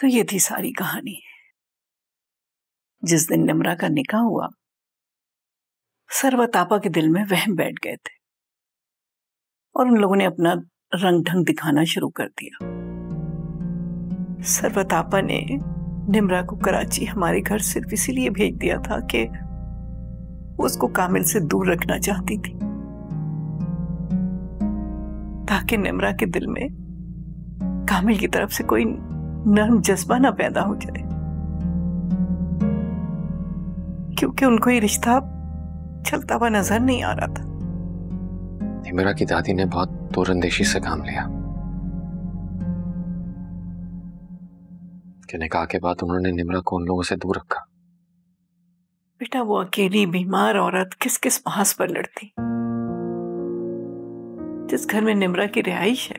तो ये थी सारी कहानी। जिस दिन निमरा का निकाह हुआ, सर्वतापा के दिल में वहम बैठ गए थे और उन लोगों ने अपना रंग ढंग दिखाना शुरू कर दिया। सर्वतापा ने निमरा को कराची हमारे घर सिर्फ़ इसीलिए भेज दिया था कि उसको कामिल से दूर रखना चाहती थी। ताकि निमरा के दिल में कामिल की तरफ़ से कोई नर्म जज्बा ना पैदा हो जाए। क्योंकि उनको ये रिश्ता चलता हुआ नज़र नहीं आ रहा था। निमरा की दादी ने बहुत दूरंदेशी से काम लिया। कि निकाह के बाद उन्होंने निमरा को उन लोगों से दूर रखा। बेटा वो अकेली बीमार औरत किस किस मास पर लड़ती? जिस घर में निमरा की रिहाइश है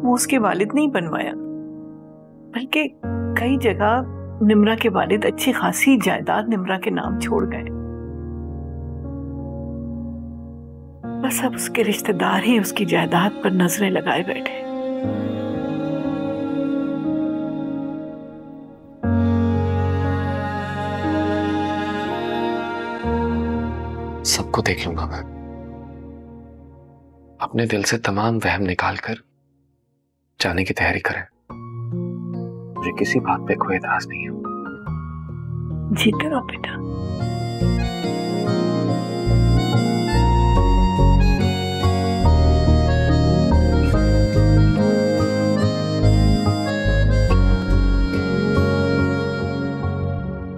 वो उसके वालिद नहीं बनवाया। बल्कि कई जगह निमरा के वालिद अच्छी खासी जायदाद निमरा के नाम छोड़ गए। बस अब उसके रिश्तेदार ही उसकी जायदाद पर नज़रें लगाए बैठे। सबको देख लूँगा मैं। अपने दिल से तमाम वहम निकाल कर जाने की तैयारी करें। मुझे किसी बात पे कोई एतराज़ नहीं है। जीते रहो बेटा।